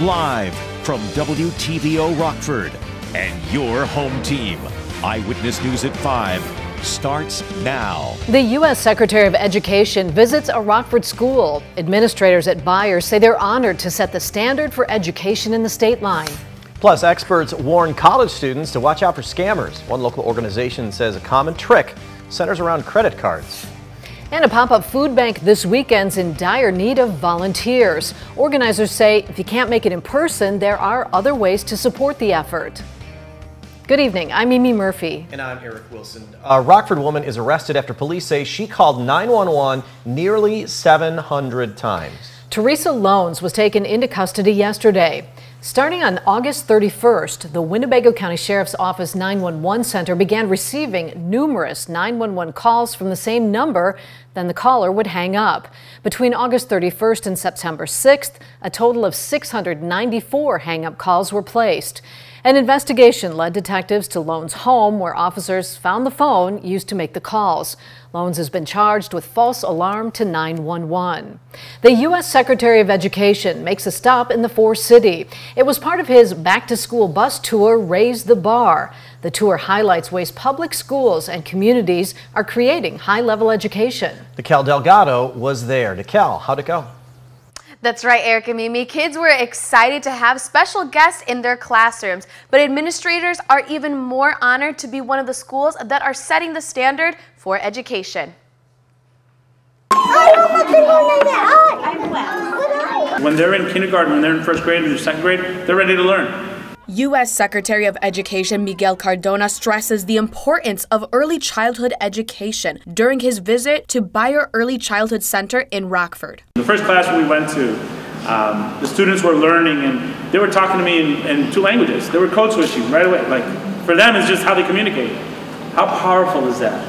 live from WTVO Rockford and your home team. Eyewitness News at 5 starts now. The U.S. Secretary of Education visits a Rockford school. Administrators at Byers say they're honored to set the standard for education in the state line. Plus, experts warn college students to watch out for scammers. One local organization says a common trick centers around credit cards. And a pop-up food bank this weekend's in dire need of volunteers. Organizers say if you can't make it in person, there are other ways to support the effort. Good evening. I'm Mimi Murphy. And I'm Eric Wilson. A Rockford woman is arrested after police say she called 911 nearly 700 times. Teresa Loans was taken into custody yesterday. Starting on August 31st, the Winnebago County Sheriff's Office 911 Center began receiving numerous 911 calls from the same number, then the caller would hang up. Between August 31st and September 6th, a total of 694 hang up calls were placed. An investigation led detectives to Loans' home where officers found the phone used to make the calls. Loans has been charged with false alarm to 911. The U.S. Secretary of Education makes a stop in the Forest City. It was part of his back to school bus tour, Raise the Bar. The tour highlights ways public schools and communities are creating high level education. Cal Delgado was there. Cal, how'd it go? That's right, Eric and Mimi. Kids were excited to have special guests in their classrooms, but administrators are even more honored to be one of the schools that are setting the standard for education. When they're in kindergarten, when they're in first grade, and second grade, they're ready to learn. U.S. Secretary of Education Miguel Cardona stresses the importance of early childhood education during his visit to Beyer Early Childhood Center in Rockford. The first class we went to, um, the students were learning and they were talking to me in, in two languages. They were code switching right away. Like, for them, it's just how they communicate. How powerful is that?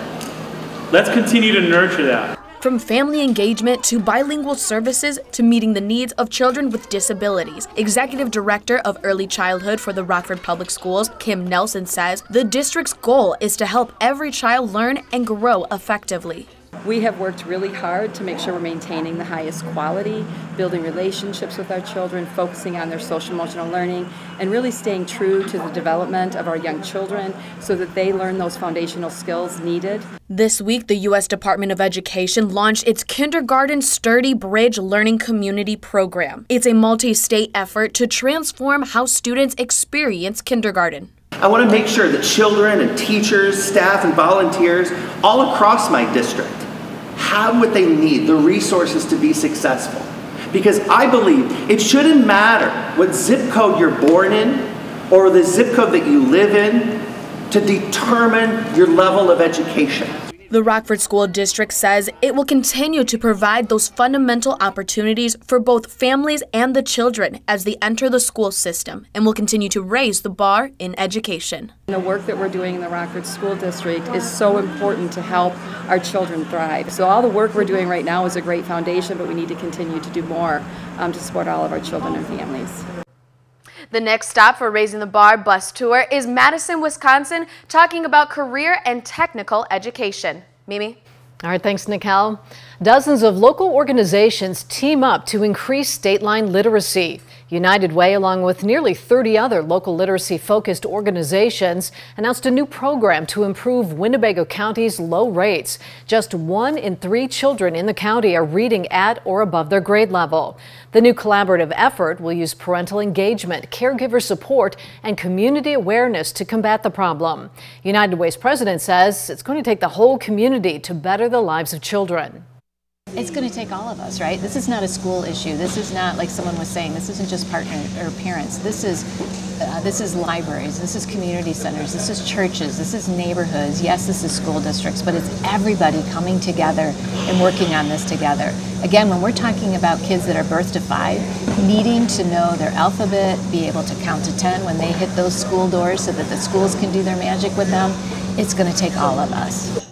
Let's continue to nurture that. From family engagement to bilingual services to meeting the needs of children with disabilities, Executive Director of Early Childhood for the Rockford Public Schools, Kim Nelson says the district's goal is to help every child learn and grow effectively. We have worked really hard to make sure we're maintaining the highest quality, building relationships with our children, focusing on their social emotional learning, and really staying true to the development of our young children so that they learn those foundational skills needed. This week, the U.S. Department of Education launched its Kindergarten Sturdy Bridge Learning Community Program. It's a multi state effort to transform how students experience kindergarten. I want to make sure that children and teachers, staff, and volunteers all across my district have what they need, the resources to be successful. Because I believe it shouldn't matter what zip code you're born in or the zip code that you live in to determine your level of education. The Rockford School District says it will continue to provide those fundamental opportunities for both families and the children as they enter the school system and will continue to raise the bar in education. The work that we're doing in the Rockford School District is so important to help our children thrive. So all the work we're doing right now is a great foundation, but we need to continue to do more um, to support all of our children and families. The next stop for Raising the Bar bus tour is Madison, Wisconsin, talking about career and technical education. Mimi? All right, thanks, Nikel. Dozens of local organizations team up to increase state line literacy. United Way, along with nearly 30 other local literacy focused organizations, announced a new program to improve Winnebago County's low rates. Just one in three children in the county are reading at or above their grade level. The new collaborative effort will use parental engagement, caregiver support, and community awareness to combat the problem. United Way's president says it's going to take the whole community to better the lives of children. It's going to take all of us, right? This is not a school issue. This is not like someone was saying. This isn't just partner or parents. This is uh, this is libraries. This is community centers. This is churches. This is neighborhoods. Yes, this is school districts, but it's everybody coming together and working on this together. Again, when we're talking about kids that are birth to five, needing to know their alphabet, be able to count to ten when they hit those school doors, so that the schools can do their magic with them, it's going to take all of us.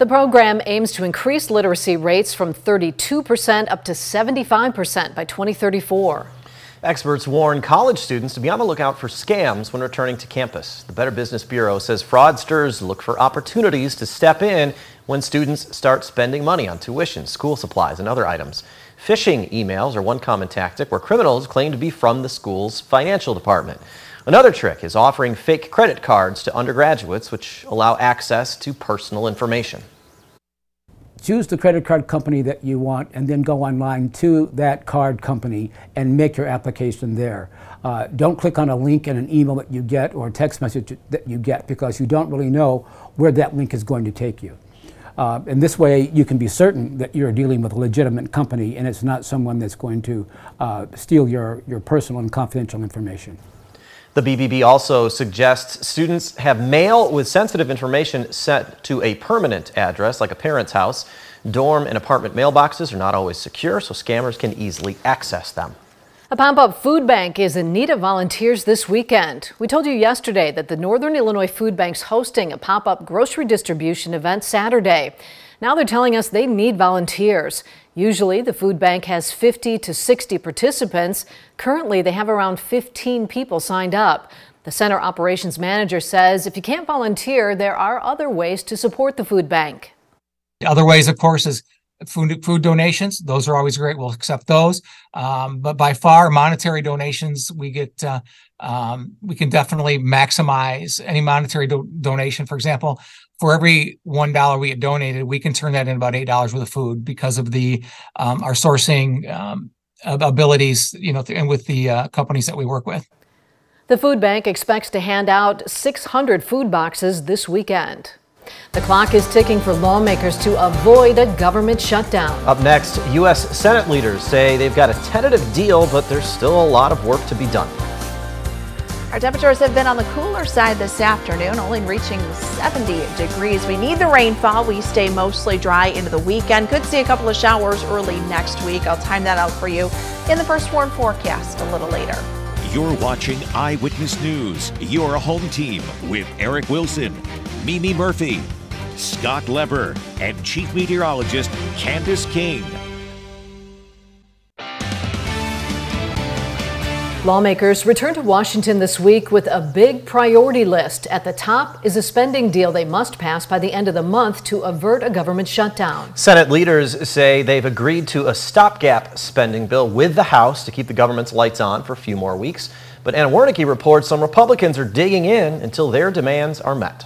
The program aims to increase literacy rates from 32% up to 75% by 2034. Experts warn college students to be on the lookout for scams when returning to campus. The Better Business Bureau says fraudsters look for opportunities to step in when students start spending money on tuition, school supplies, and other items. Phishing emails are one common tactic where criminals claim to be from the school's financial department. Another trick is offering fake credit cards to undergraduates, which allow access to personal information. Choose the credit card company that you want and then go online to that card company and make your application there. Uh, don't click on a link in an email that you get or a text message that you get because you don't really know where that link is going to take you. Uh, and this way, you can be certain that you're dealing with a legitimate company and it's not someone that's going to uh, steal your, your personal and confidential information. The BBB also suggests students have mail with sensitive information sent to a permanent address, like a parent's house. Dorm and apartment mailboxes are not always secure, so scammers can easily access them. A pop-up food bank is in need of volunteers this weekend. We told you yesterday that the Northern Illinois Food Bank's hosting a pop-up grocery distribution event Saturday. Now they're telling us they need volunteers. Usually the food bank has 50 to 60 participants. Currently they have around 15 people signed up. The center operations manager says if you can't volunteer, there are other ways to support the food bank. Other ways, of course, is food food donations those are always great we'll accept those. Um, but by far monetary donations we get uh, um, we can definitely maximize any monetary do- donation. For example for every one dollar we get donated we can turn that in about eight dollars worth of food because of the um, our sourcing um, abilities you know and with the uh, companies that we work with. The food bank expects to hand out 600 food boxes this weekend the clock is ticking for lawmakers to avoid a government shutdown. Up next, U.S. Senate leaders say they've got a tentative deal, but there's still a lot of work to be done. Our temperatures have been on the cooler side this afternoon, only reaching 70 degrees. We need the rainfall. We stay mostly dry into the weekend. Could see a couple of showers early next week. I'll time that out for you in the first warn forecast a little later. You're watching Eyewitness News, your home team with Eric Wilson, Mimi Murphy, Scott Leber, and Chief Meteorologist Candace King. Lawmakers return to Washington this week with a big priority list. At the top is a spending deal they must pass by the end of the month to avert a government shutdown. Senate leaders say they've agreed to a stopgap spending bill with the House to keep the government's lights on for a few more weeks. But Anna Wiernicki reports some Republicans are digging in until their demands are met.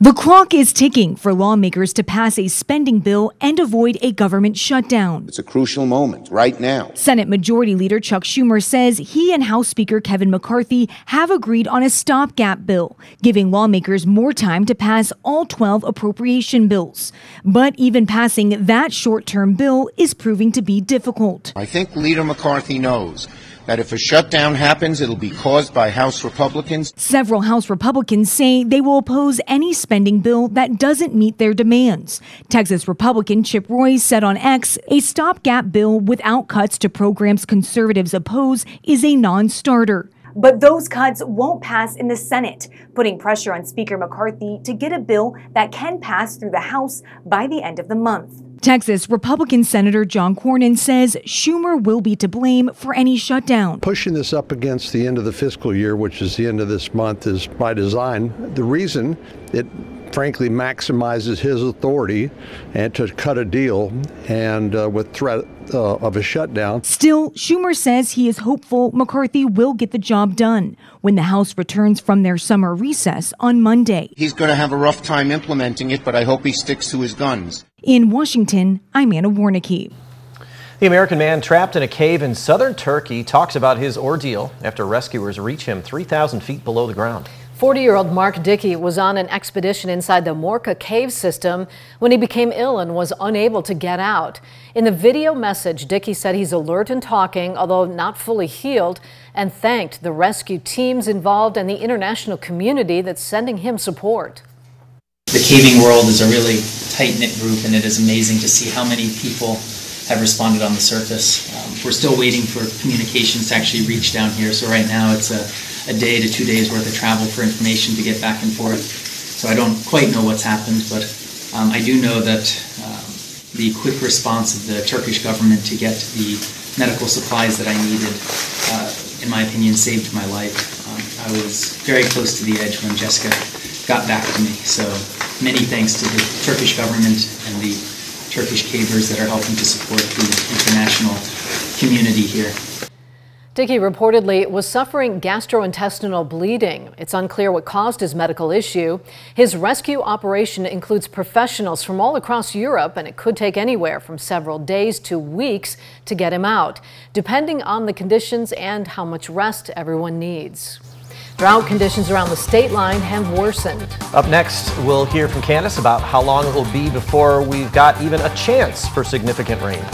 The clock is ticking for lawmakers to pass a spending bill and avoid a government shutdown. It's a crucial moment right now. Senate Majority Leader Chuck Schumer says he and House Speaker Kevin McCarthy have agreed on a stopgap bill, giving lawmakers more time to pass all 12 appropriation bills. But even passing that short term bill is proving to be difficult. I think Leader McCarthy knows that if a shutdown happens, it'll be caused by House Republicans. Several House Republicans say they will oppose any spending bill that doesn't meet their demands. Texas Republican Chip Roy said on X, a stopgap bill without cuts to programs conservatives oppose is a non starter. But those cuts won't pass in the Senate, putting pressure on Speaker McCarthy to get a bill that can pass through the House by the end of the month. Texas Republican Senator John Cornyn says Schumer will be to blame for any shutdown. Pushing this up against the end of the fiscal year, which is the end of this month, is by design. The reason it frankly maximizes his authority and to cut a deal and uh, with threat uh, of a shutdown. Still, Schumer says he is hopeful McCarthy will get the job done when the House returns from their summer recess on Monday. He's going to have a rough time implementing it, but I hope he sticks to his guns. In Washington, I'm Anna Wiernicki. The American man trapped in a cave in southern Turkey talks about his ordeal after rescuers reach him 3,000 feet below the ground. 40 year old Mark Dickey was on an expedition inside the Morca cave system when he became ill and was unable to get out. In the video message, Dickey said he's alert and talking, although not fully healed, and thanked the rescue teams involved and the international community that's sending him support. The caving world is a really tight knit group, and it is amazing to see how many people have responded on the surface. Um, we're still waiting for communications to actually reach down here, so right now it's a, a day to two days worth of travel for information to get back and forth. So I don't quite know what's happened, but um, I do know that um, the quick response of the Turkish government to get the medical supplies that I needed, uh, in my opinion, saved my life. Um, I was very close to the edge when Jessica got back to me. So many thanks to the Turkish government and the Turkish cavers that are helping to support the international community here. Dickey reportedly was suffering gastrointestinal bleeding. It's unclear what caused his medical issue. His rescue operation includes professionals from all across Europe, and it could take anywhere from several days to weeks to get him out, depending on the conditions and how much rest everyone needs. Drought conditions around the state line have worsened. Up next, we'll hear from Candace about how long it will be before we've got even a chance for significant rain.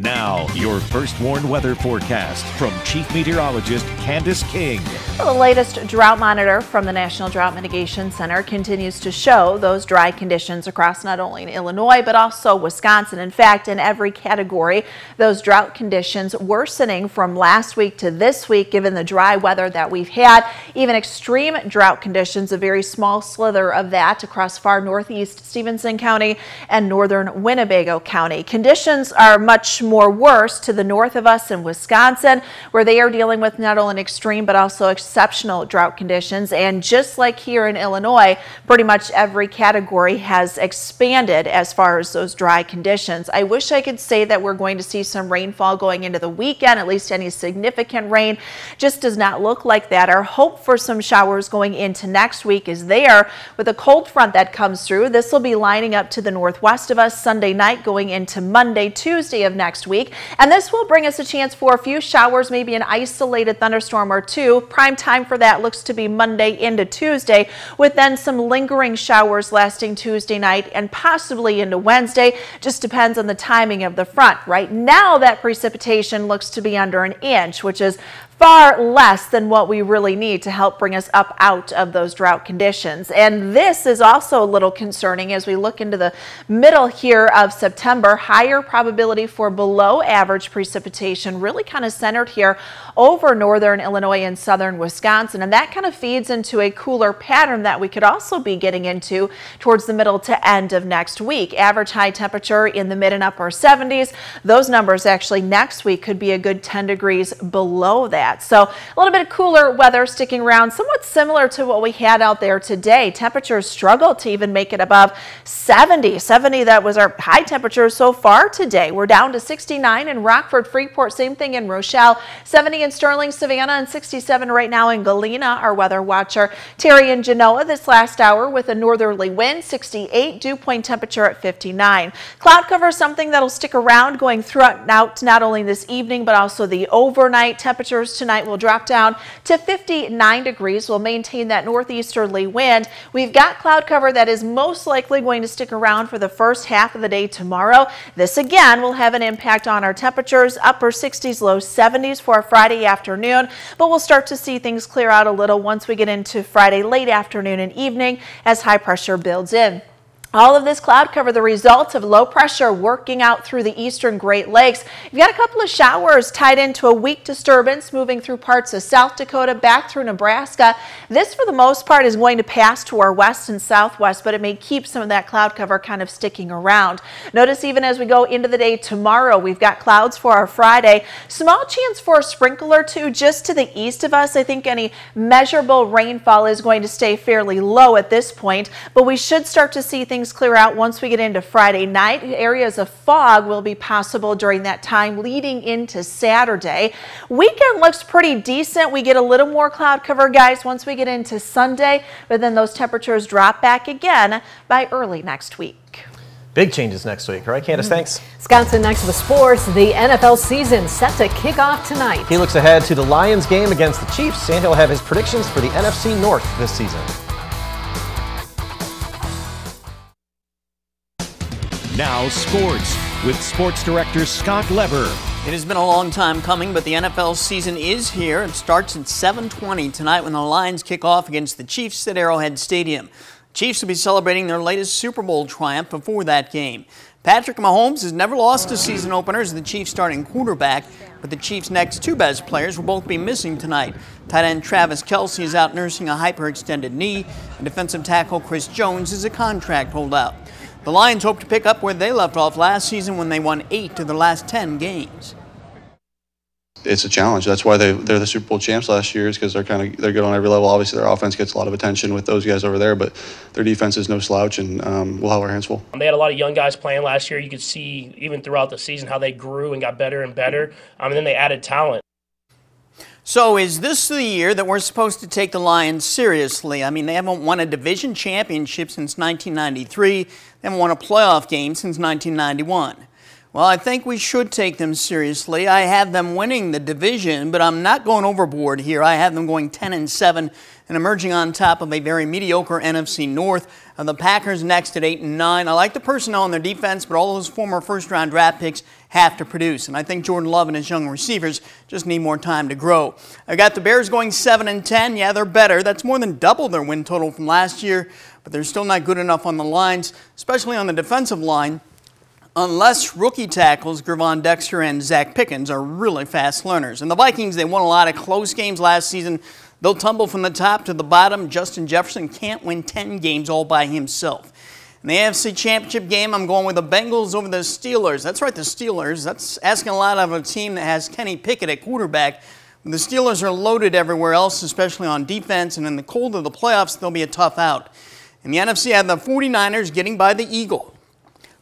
Now, your first warned weather forecast from Chief Meteorologist Candace King. Well, the latest drought monitor from the National Drought Mitigation Center continues to show those dry conditions across not only Illinois but also Wisconsin. In fact, in every category, those drought conditions worsening from last week to this week given the dry weather that we've had. Even extreme drought conditions, a very small slither of that across far northeast Stephenson County and northern Winnebago County. Conditions are much more worse to the north of us in Wisconsin, where they are dealing with not only extreme but also exceptional drought conditions. And just like here in Illinois, pretty much every category has expanded as far as those dry conditions. I wish I could say that we're going to see some rainfall going into the weekend, at least any significant rain. Just does not look like that. Our hope for some showers going into next week is there with a cold front that comes through. This will be lining up to the northwest of us Sunday night going into Monday, Tuesday of next next week. And this will bring us a chance for a few showers, maybe an isolated thunderstorm or two. Prime time for that looks to be Monday into Tuesday, with then some lingering showers lasting Tuesday night and possibly into Wednesday. Just depends on the timing of the front. Right now, that precipitation looks to be under an inch, which is far less than what we really need to help bring us up out of those drought conditions. And this is also a little concerning as we look into the middle here of September. Higher probability for below average precipitation really kind of centered here over northern Illinois and southern Wisconsin. And that kind of feeds into a cooler pattern that we could also be getting into towards the middle to end of next week. Average high temperature in the mid and upper 70s. Those numbers actually next week could be a good 10 degrees below that that. So a little bit of cooler weather sticking around, somewhat similar to what we had out there today. Temperatures struggled to even make it above 70. 70, that was our high temperature so far today. We're down to 69 in Rockford, Freeport, same thing in Rochelle, 70 in Sterling, Savannah, and 67 right now in Galena, our weather watcher. Terry and Genoa this last hour with a northerly wind, 68, dew point temperature at 59. Cloud cover something that'll stick around going throughout not only this evening, but also the overnight temperatures tonight will drop down to 59 degrees. We'll maintain that northeasterly wind. We've got cloud cover that is most likely going to stick around for the first half of the day tomorrow. This again will have an impact on our temperatures, upper 60s, low 70s for Friday afternoon, but we'll start to see things clear out a little once we get into Friday late afternoon and evening as high pressure builds in. All of this cloud cover, the results of low pressure working out through the eastern Great Lakes. You've got a couple of showers tied into a weak disturbance moving through parts of South Dakota back through Nebraska. This, for the most part, is going to pass to our west and southwest, but it may keep some of that cloud cover kind of sticking around. Notice even as we go into the day tomorrow, we've got clouds for our Friday. Small chance for a sprinkle or two just to the east of us. I think any measurable rainfall is going to stay fairly low at this point, but we should start to see things things clear out once we get into Friday night. Areas of fog will be possible during that time leading into Saturday. Weekend looks pretty decent. We get a little more cloud cover, guys, once we get into Sunday, but then those temperatures drop back again by early next week. Big changes next week, right, Candace? Mm. Thanks. Wisconsin next with sports. The NFL season set to kick off tonight. He looks ahead to the Lions game against the Chiefs, and he'll have his predictions for the NFC North this season. Now, sports with sports director Scott Leber. It has been a long time coming, but the NFL season is here. It starts at 7:20 tonight when the Lions kick off against the Chiefs at Arrowhead Stadium. Chiefs will be celebrating their latest Super Bowl triumph before that game. Patrick Mahomes has never lost a season opener as the Chiefs starting quarterback, but the Chiefs' next two best players will both be missing tonight. Tight end Travis Kelce is out nursing a hyperextended knee, and defensive tackle Chris Jones is a contract holdout. The Lions hope to pick up where they left off last season when they won eight of the last 10 games. it's a challenge. That's why they they're the Super Bowl champs last year is because they're kind of they're good on every level. Obviously, their offense gets a lot of attention with those guys over there, but their defense is no slouch, and um, we'll have our hands full. They had a lot of young guys playing last year. You could see even throughout the season how they grew and got better and better. Um, and then they added talent. So is this the year that we're supposed to take the Lions seriously? I mean, they haven't won a division championship since 1993. They haven't won a playoff game since 1991. Well, I think we should take them seriously. I have them winning the division, but I'm not going overboard here. I have them going 10 and 7 and emerging on top of a very mediocre NFC North. The Packers next at 8 and 9. I like the personnel on their defense, but all those former first round draft picks have to produce. And I think Jordan Love and his young receivers just need more time to grow. I got the Bears going 7 and 10. Yeah, they're better. That's more than double their win total from last year, but they're still not good enough on the lines, especially on the defensive line unless rookie tackles Gervon Dexter and Zacch Pickens are really fast learners. And the Vikings, they won a lot of close games last season. They'll tumble from the top to the bottom. Justin Jefferson can't win 10 games all by himself. In the AFC Championship game, I'm going with the Bengals over the Steelers. That's right, the Steelers. That's asking a lot of a team that has Kenny Pickett at quarterback. The Steelers are loaded everywhere else, especially on defense, and in the cold of the playoffs, they'll be a tough out. In the NFC, I have the 49ers getting by the Eagle.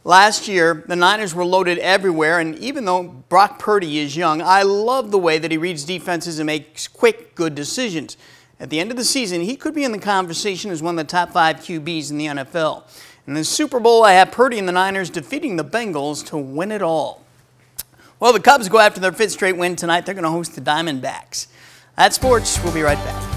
Last year, the Niners were loaded everywhere, and even though Brock Purdy is young, I love the way that he reads defenses and makes quick, good decisions. At the end of the season, he could be in the conversation as one of the top five QBs in the NFL. In the Super Bowl, I have Purdy and the Niners defeating the Bengals to win it all. Well, the Cubs go after their fifth straight win tonight. They're going to host the Diamondbacks. That's sports. We'll be right back.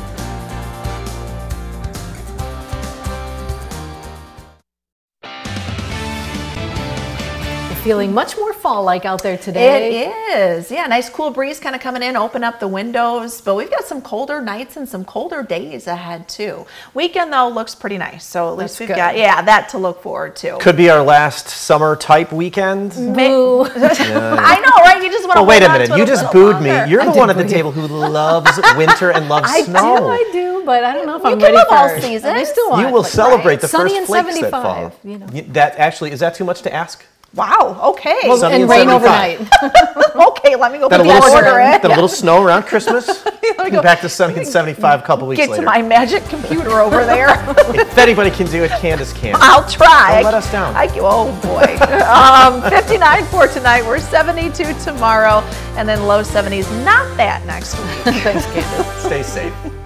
Feeling much more fall-like out there today. It is. Yeah, nice cool breeze kind of coming in, open up the windows. But we've got some colder nights and some colder days ahead too. Weekend though looks pretty nice. So at least That's we've good. got yeah, that to look forward to. Could be our last summer type weekend. Boo. I know, right? You just want to Well, wait a minute. You a just booed longer. me. You're I the one at the you. table who loves winter and loves snow. I snow. do, I do, but I don't know if You I'm ready for all it. seasons. I still want You will like, celebrate the sunny first and flakes that 75, fall. you know. That actually is that too much to ask? Wow. Okay. Well, Sunny and and rain 75. overnight. okay. Let me go Then a put little, the order in. then a little snow around Christmas. go. Back to sunny and 75 a couple weeks Get later. to my magic computer over there. if anybody can do it, Candace can. I'll try. Don't let us down. I, oh boy. um, 59 for tonight. We're 72 tomorrow, and then low 70s. Not that next week. Thanks, Candace. Stay safe.